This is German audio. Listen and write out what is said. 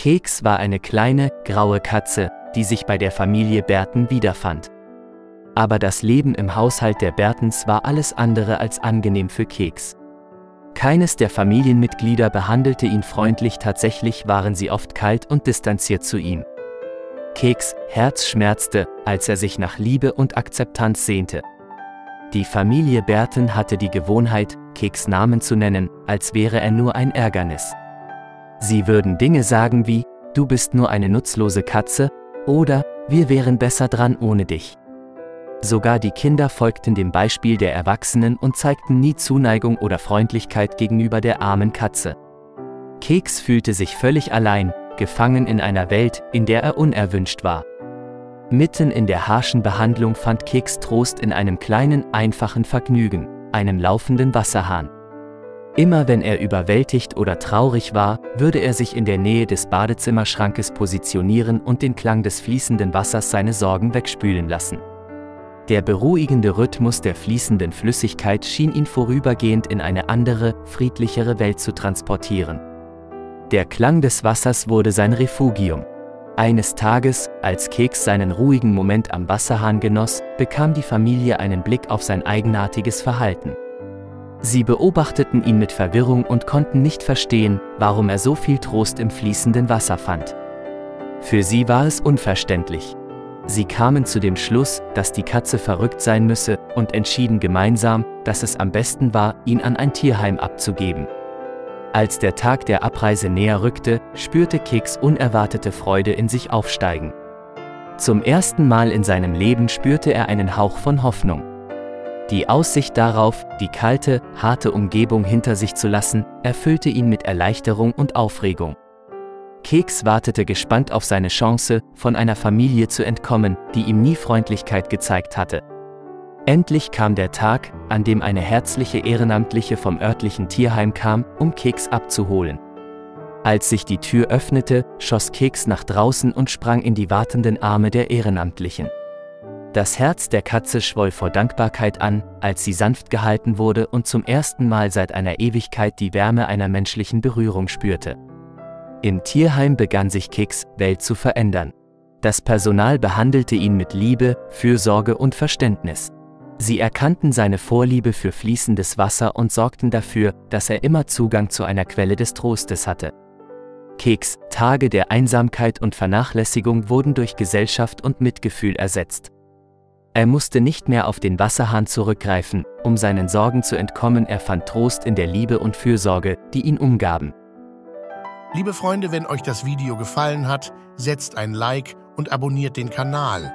Keks war eine kleine, graue Katze, die sich bei der Familie Berten wiederfand. Aber das Leben im Haushalt der Bertens war alles andere als angenehm für Keks. Keines der Familienmitglieder behandelte ihn freundlich, tatsächlich waren sie oft kalt und distanziert zu ihm. Keks Herz schmerzte, als er sich nach Liebe und Akzeptanz sehnte. Die Familie Berten hatte die Gewohnheit, Keks Namen zu nennen, als wäre er nur ein Ärgernis. Sie würden Dinge sagen wie, du bist nur eine nutzlose Katze, oder, wir wären besser dran ohne dich. Sogar die Kinder folgten dem Beispiel der Erwachsenen und zeigten nie Zuneigung oder Freundlichkeit gegenüber der armen Katze. Keks fühlte sich völlig allein, gefangen in einer Welt, in der er unerwünscht war. Mitten in der harschen Behandlung fand Keks Trost in einem kleinen, einfachen Vergnügen, einem laufenden Wasserhahn. Immer wenn er überwältigt oder traurig war, würde er sich in der Nähe des Badezimmerschrankes positionieren und den Klang des fließenden Wassers seine Sorgen wegspülen lassen. Der beruhigende Rhythmus der fließenden Flüssigkeit schien ihn vorübergehend in eine andere, friedlichere Welt zu transportieren. Der Klang des Wassers wurde sein Refugium. Eines Tages, als Keks seinen ruhigen Moment am Wasserhahn genoss, bekam die Familie einen Blick auf sein eigenartiges Verhalten. Sie beobachteten ihn mit Verwirrung und konnten nicht verstehen, warum er so viel Trost im fließenden Wasser fand. Für sie war es unverständlich. Sie kamen zu dem Schluss, dass die Katze verrückt sein müsse und entschieden gemeinsam, dass es am besten war, ihn an ein Tierheim abzugeben. Als der Tag der Abreise näher rückte, spürte Keks unerwartete Freude in sich aufsteigen. Zum ersten Mal in seinem Leben spürte er einen Hauch von Hoffnung. Die Aussicht darauf, die kalte, harte Umgebung hinter sich zu lassen, erfüllte ihn mit Erleichterung und Aufregung. Keks wartete gespannt auf seine Chance, von einer Familie zu entkommen, die ihm nie Freundlichkeit gezeigt hatte. Endlich kam der Tag, an dem eine herzliche Ehrenamtliche vom örtlichen Tierheim kam, um Keks abzuholen. Als sich die Tür öffnete, schoss Keks nach draußen und sprang in die wartenden Arme der Ehrenamtlichen. Das Herz der Katze schwoll vor Dankbarkeit an, als sie sanft gehalten wurde und zum ersten Mal seit einer Ewigkeit die Wärme einer menschlichen Berührung spürte. Im Tierheim begann sich Kicks Welt zu verändern. Das Personal behandelte ihn mit Liebe, Fürsorge und Verständnis. Sie erkannten seine Vorliebe für fließendes Wasser und sorgten dafür, dass er immer Zugang zu einer Quelle des Trostes hatte. Keks Tage der Einsamkeit und Vernachlässigung wurden durch Gesellschaft und Mitgefühl ersetzt. Er musste nicht mehr auf den Wasserhahn zurückgreifen, um seinen Sorgen zu entkommen, er fand Trost in der Liebe und Fürsorge, die ihn umgaben. Liebe Freunde, wenn euch das Video gefallen hat, setzt ein Like und abonniert den Kanal.